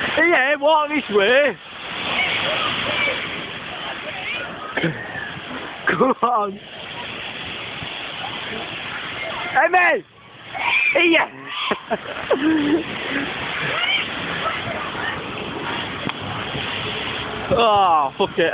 Yeah, walk this way. Come on. Emmy! Yeah! oh, fuck it.